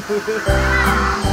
não.